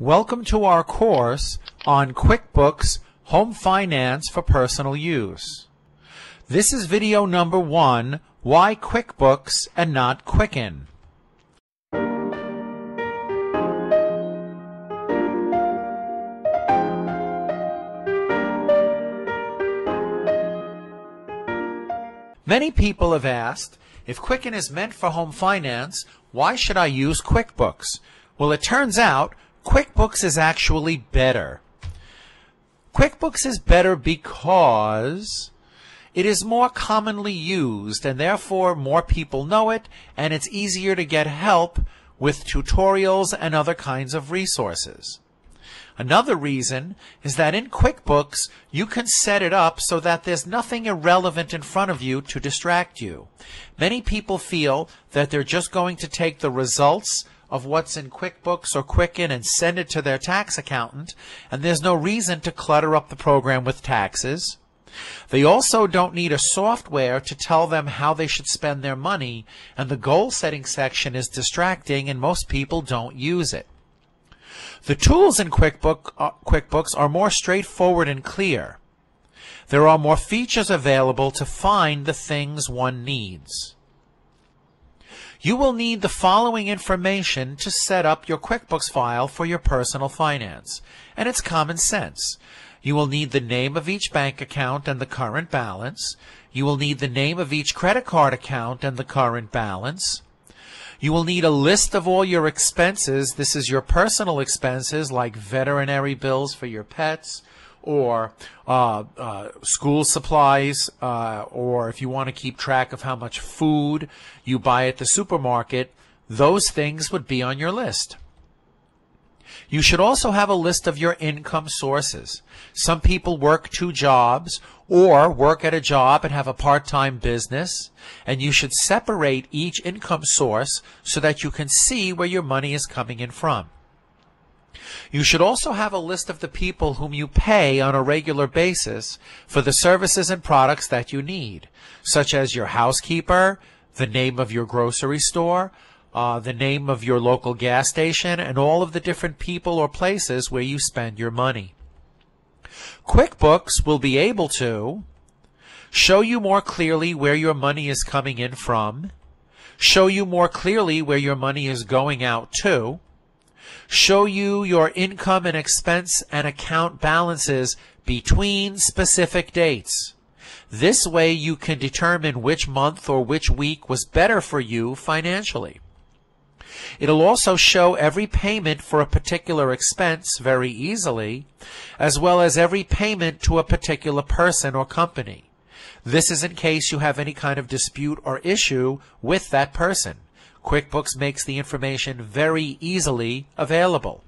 Welcome to our course on QuickBooks Home Finance for Personal Use. This is video number one, Why QuickBooks and not Quicken? Many people have asked, if Quicken is meant for home finance, why should I use QuickBooks? Well, it turns out QuickBooks is actually better. QuickBooks is better because it is more commonly used and therefore more people know it and it's easier to get help with tutorials and other kinds of resources. Another reason is that in QuickBooks, you can set it up so that there's nothing irrelevant in front of you to distract you. Many people feel that they're just going to take the results of what's in QuickBooks or Quicken and send it to their tax accountant, and there's no reason to clutter up the program with taxes. They also don't need a software to tell them how they should spend their money, and the goal setting section is distracting and most people don't use it. The tools in QuickBook, uh, QuickBooks are more straightforward and clear. There are more features available to find the things one needs. You will need the following information to set up your QuickBooks file for your personal finance, and it's common sense. You will need the name of each bank account and the current balance. You will need the name of each credit card account and the current balance. You will need a list of all your expenses. This is your personal expenses like veterinary bills for your pets, or uh, uh, school supplies, uh, or if you want to keep track of how much food you buy at the supermarket, those things would be on your list. You should also have a list of your income sources. Some people work two jobs or work at a job and have a part-time business, and you should separate each income source so that you can see where your money is coming in from. You should also have a list of the people whom you pay on a regular basis for the services and products that you need, such as your housekeeper, the name of your grocery store, uh, the name of your local gas station, and all of the different people or places where you spend your money. QuickBooks will be able to show you more clearly where your money is coming in from, show you more clearly where your money is going out to, show you your income and expense and account balances between specific dates. This way you can determine which month or which week was better for you financially. It'll also show every payment for a particular expense very easily, as well as every payment to a particular person or company. This is in case you have any kind of dispute or issue with that person. QuickBooks makes the information very easily available.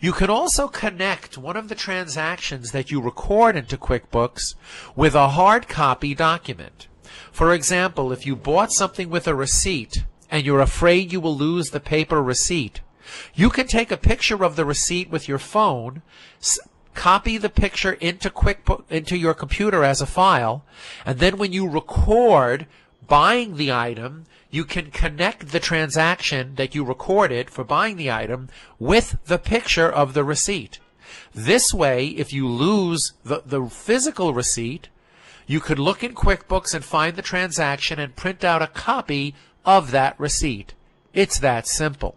You can also connect one of the transactions that you record into QuickBooks with a hard copy document. For example, if you bought something with a receipt and you're afraid you will lose the paper receipt, you can take a picture of the receipt with your phone, copy the picture into QuickBook into your computer as a file, and then when you record buying the item, you can connect the transaction that you recorded for buying the item with the picture of the receipt. This way, if you lose the, the physical receipt, you could look in QuickBooks and find the transaction and print out a copy of that receipt. It's that simple.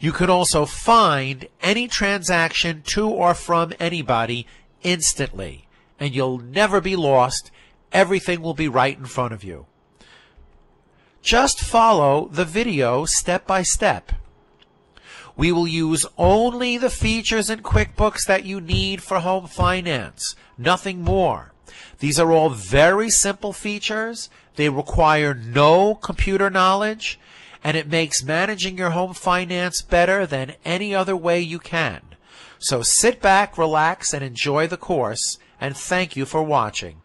You can also find any transaction to or from anybody instantly, and you'll never be lost. Everything will be right in front of you. Just follow the video step by step. We will use only the features in QuickBooks that you need for home finance, nothing more. These are all very simple features. They require no computer knowledge, and it makes managing your home finance better than any other way you can. So sit back, relax, and enjoy the course, and thank you for watching.